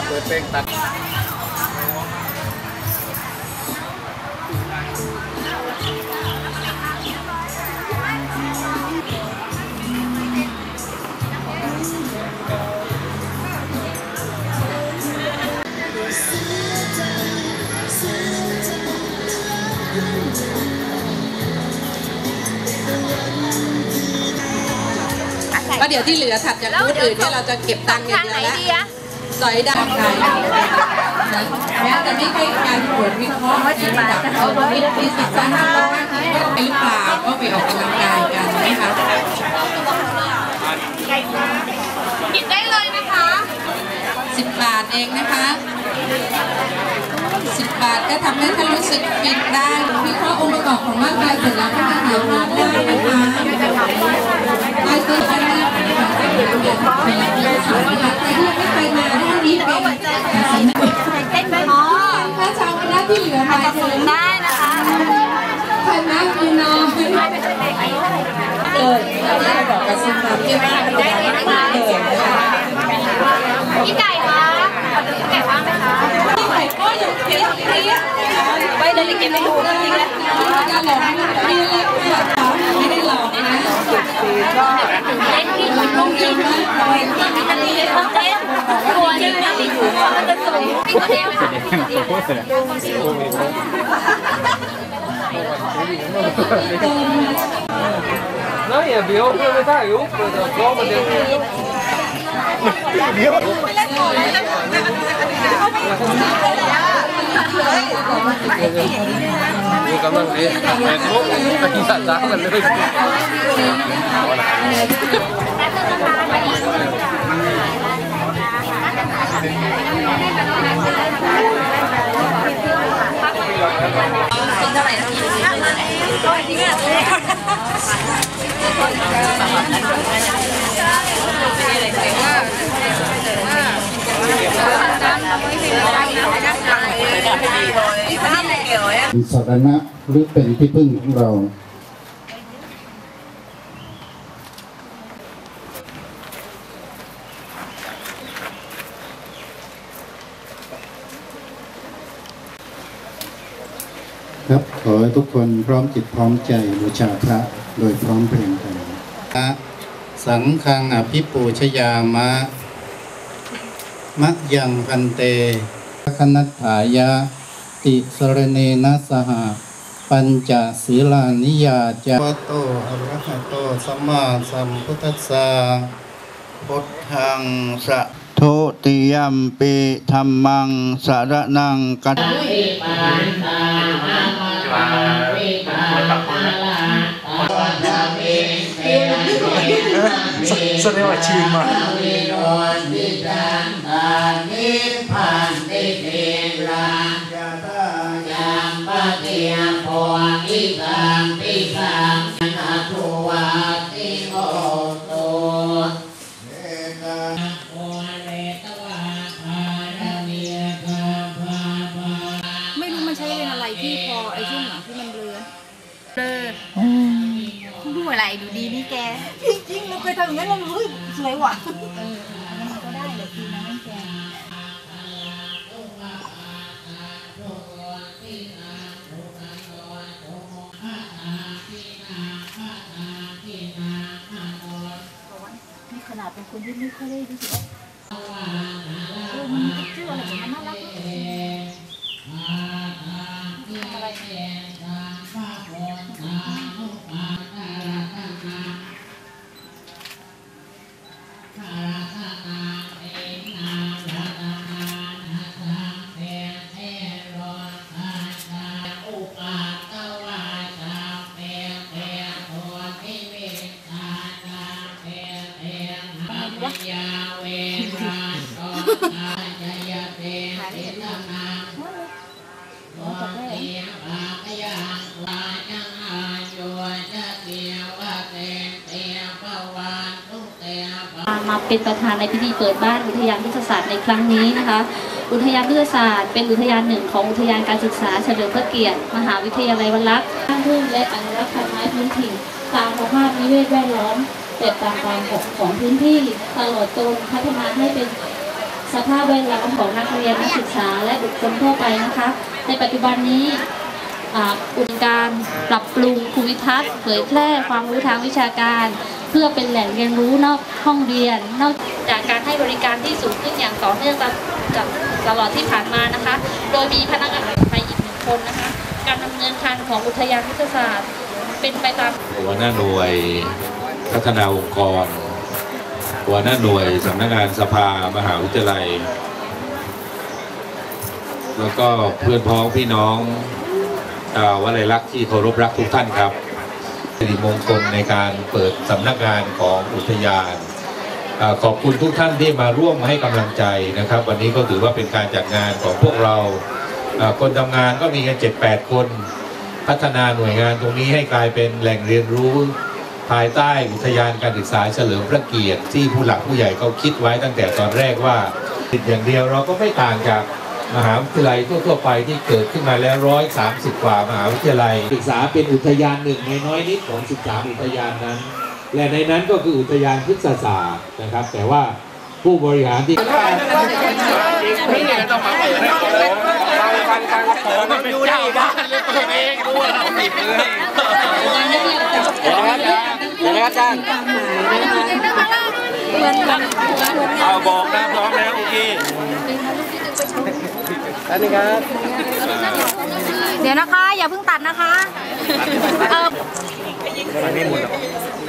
จะเปิดเพลงตัดก็เดี๋ยวที่เหลือถัดจากบูธอื่นเนี่ยเราจะเก็บตังค์อย่างทางเดียวไหนแล้ว ดีอะ สอยดาวไทยแม้แต่ไม่ใช่การตรวจวิเคราะห์ในระดับเอาวิทย์สิบสามร้อยว่าเป็นหรือเปล่าก็ไปออกกำลังกายกันนะคะกินได้เลยนะคะสิบบาทเองนะคะสิบบาทก็ทำให้ท่านรู้สึกฟิตได้วิเคราะห์องค์ประกอบของร่างกายเสร็จแล้วก็มาถ่ายภาพได้นะคะลายเซ็นกันได้นะคะขยับเลยสามารถใครที่ยังไม่เคยมาด้านนี้เป็นสีเต้น ที่เหลือมาเชิญได้นะคะคณะมีน้อยเลยที่เราบอกกับซิมบาเพื่อว่าได้เลยนะคะนะคะพี่ไก่คะพี่ไก่บ้างไหมคะที่ไหนก็ยังเพี้ยนเพี้ยน ไว้เดี๋ยวเก็บไปดูจริงๆแล้วการหลอกเพี้ยนเลยค่ะไม่ได้หลอกนะเต้นที่อยู่ตรงนี้อันนี้เขาเต้นตัวจริงนะที่อยู่มันจะสูงตั Vui cảm ơn chị. Mệt mốt, anh đã giáo mình luôn. Hãy subscribe cho kênh Ghiền Mì Gõ Để không bỏ lỡ những video hấp dẫn เป็นสารณะหรือเป็นที่พึ่งของเรา ครับขอให้ทุกคนพร้อมจิตพร้อมใจบูชาพระโดยพร้อมเพรียงกันพระสังฆังอภิปูชยามะ มะยังพันเตคณัฐายะ ติสรเนนะสหปัญจศีลานิยาจาวะโตอะระหะโตสัมมาสัมพุทธัสสะพุทธังสะทุติยัมปิธรรมังสารนังกัจแสดงว่าชื่นมาก ไม่รู้มันใช้เป็นอะไรที่พอไอ้ช่วงหลังที่มันเบลอเบลอดูอะไรดูดีนี่แกจริงๆเราเคยทำอย่างนั้นเราเฮ้ยสวยว่ะ quindi mi farei di più. Bye. Uh -huh. มาเป็นประธานในพิธีเปิดบ้านอุทยานพฤกษศาสตร์ในครั้งนี้นะคะ อุทยานพฤกษศาสตร์เป็นอุทยานหนึ่งของอุทยานการศึกษาเฉลิมพระเกียรติ มหาวิทยาลัยวลักษ์สร้างขึ้นและอนุรักษ์พันธุ์ไม้พื้นถิ่นตามสภาพนิเวศแวดล้อมแตกต่างกันของพื้นที่ตลอดจนพัฒนาให้เป็นสภาพแวดล้อมของนักเรียนนักศึกษาและบุคคลทั่วไปนะคะ ในปัจจุบันนี้อุดมการปรับปรุงภูมิทัศน์เผยแพร่ความรู้ทางวิชาการ เพื่อเป็นแหล่งเรียนรู้นอกห้องเรียน นอกจากการให้บริการที่สูงขึ้นอย่างต่อเนื่องจากตลอดที่ผ่านมานะคะ โดยมีพนักงานไปอีกหนึ่งคนนะคะ การดำเนินการของอุทยานวิทยาศาสตร์ เป็นไปตามหัวหน้าหน่วยพัฒนาองค์กรหัวหน้าหน่วยสำนักงานสภามหาวิทยาลัย แล้วก็เพื่อนพ้องพี่น้องชาววลัยลักษณ์ที่เคารพรักทุกท่านครับสิริมงคลในการเปิดสำนักงานของอุทยานอขอบคุณทุกท่านที่มาร่วมให้กำลังใจนะครับ วันนี้ก็ถือว่าเป็นการจัดงานของพวกเรา คนทำงานก็มีกัน7-8คน พัฒนาหน่วยงานตรงนี้ให้กลายเป็นแหล่งเรียนรู้ ภายใต้อุทยานการศึกษาเฉลิมพระเกียรติ ที่ผู้หลักผู้ใหญ่เขาคิดไว้ตั้งแต่ตอนแรกว่าติดอย่างเดียวเราก็ไม่ต่างจาก มหาวิทยาลัยทั่วๆไปที่เกิดขึ้นมาแล้วร้อยสามสิบกว่ามหาวิทยาลัย ศึกษาเป็นอุทยานหนึ่งในน้อยนิดของ 13 อุทยานนั้น และในนั้นก็คืออุทยานพฤกษศาสตร์นะครับ แต่ว่าผู้บริหารที่มันเป็นเจ้าบ้านเลยตัวเองรู้ว่าเราผิดเลยเดี๋ยวนะครับเดี๋ยวนะครับอาจารย์ความหมายนะคะเหมือนกันเอาบอกนะพร้อมแล้วโอเคเดี๋ยวนะคะ อย่าเพิ่งตัดนะคะเออ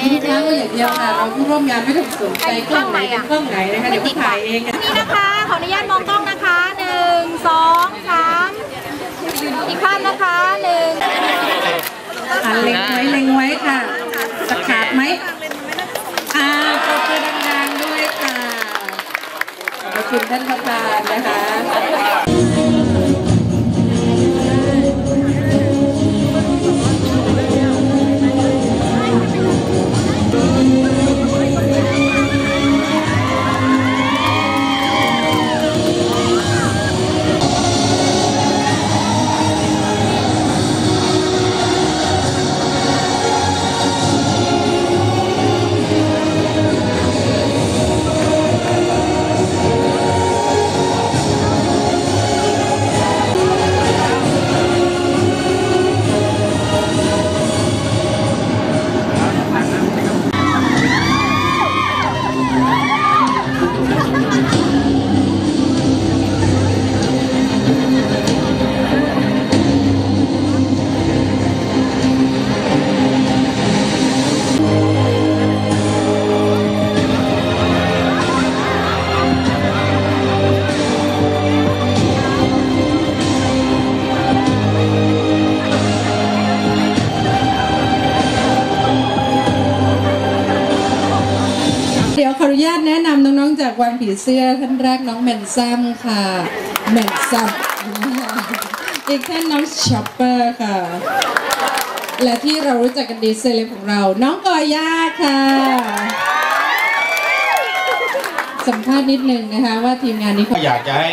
นี่นะก็อย่างเดียวค่ะเราผู้ร่วมงานไม่ต้องสนใจกล้องไหนเป็นกล้องไหนนะคะเดี๋ยวเขาถ่ายเองนะนี่นะคะ ขออนุญาตมองกล้องนะคะหนึ่งสองสามอีกภาพนะคะหนึ่งอ่าเล็งไว้เล็งไว้ค่ะจะขาดไหมอ่าขอบคุณดังๆด้วยค่ะขอบคุณท่านประธานนะคะ เสื้อท่านแรกน้องแมนซัมค่ะแมนซัมอีกท่านน้องช็อปเปอร์ค่ะ และที่เรารู้จักกันดีเซเลบของเรา น้องกอย่าค่ะ สัมภาษณ์นิดนึงนะคะว่าทีมงานนี้ก็อยากจะให้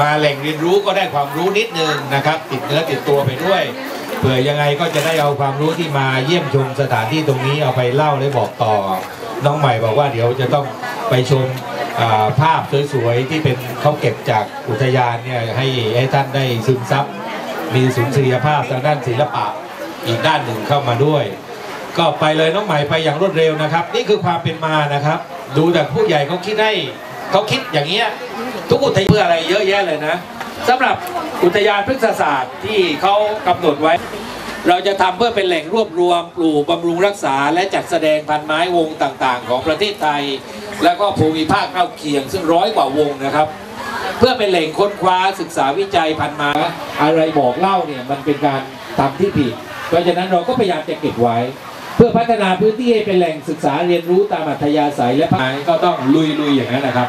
มาแหล่งเรียนรู้ก็ได้ความรู้นิดนึงนะครับ ติดเนื้อติดตัวไปด้วยเผื่อยังไงก็จะได้เอาความรู้ที่มาเยี่ยมชมสถานที่ตรงนี้เอาไปเล่าและบอกต่อ น้องใหม่บอกว่าเดี๋ยวจะต้องไปชม ภาพสวยๆที่เป็นเขาเก็บจากอุทยานเนี่ยให้ให้ท่านได้ซึมซับมีสุนทรียภาพทางด้านศิลปะอีกด้านหนึ่งเข้ามาด้วย ก็ไปเลยน้องใหม่ไปอย่างรวดเร็วนะครับ นี่คือความเป็นมานะครับ ดูจากผู้ใหญ่เขาคิดให้เขาคิดอย่างเงี้ยทุกอุทยานเพื่ออะไรเยอะแยะเลยนะสำหรับอุทยานพฤกษศาสตร์ที่เขากำหนดไว้ เราจะทำเพื่อเป็นแหล่งรวบรวมปลูกบำรุงรักษา และจัดแสดงพันไม้วงต่างๆ ของประเทศไทย และก็ภูมิภาคเข้าเคียง ซึ่งร้อยกว่าวงนะครับ เพื่อเป็นแหล่งค้นคว้าศึกษาวิจัยพันมาอะไรบอกเล่าเนี่ยมันเป็นการทำที่ผิด เพราะฉะนั้นเราก็พยายามจะเก็บไว้ เพื่อพัฒนาพื้นที่ให้เป็นแหล่งศึกษาเรียนรู้ตามอัธยาศัยและพัฒนาก็ต้องลุยๆอย่างนั้นนะครับ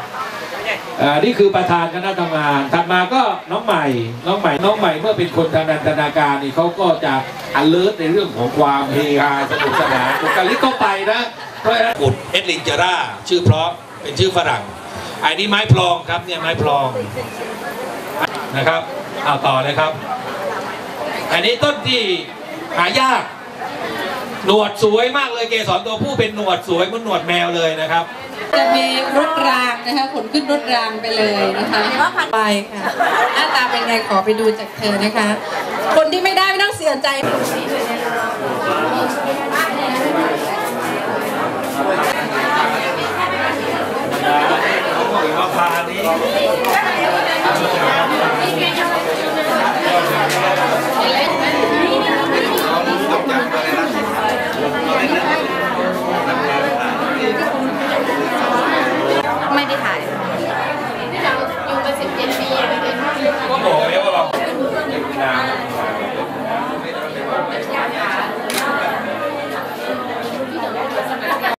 นี่คือประธานคณะทำงานถัดมาก็น้องใหม่ น้องใหม่ น้องใหม่เมื่อเป็นคนทางนันทนาการนี่เขาก็จะ alert ในเรื่องของความเฮฮาสนุกสนานบุคลิกก็ไปนะเพราะฉะนั้นกุดเอ็ดลินเจราชื่อเพราะเป็นชื่อฝรั่งไอ้นี่ไม้พลองครับเนี่ยไม้พลองนะครับเอาต่อเลยครับ อันนี้ต้นที่หายากหนวดสวยมากเลยเกสรตัวผู้เป็นหนวดสวยเหมือนหนวดแมวเลยนะครับ จะมีรถรางนะคะขนขึ้นรถรางไปเลยนะคะไปค่ะหน้าตาเป็นไงขอไปดูจากเธอนะคะ คนที่ไม่ได้ไม่ต้องเสียใจเ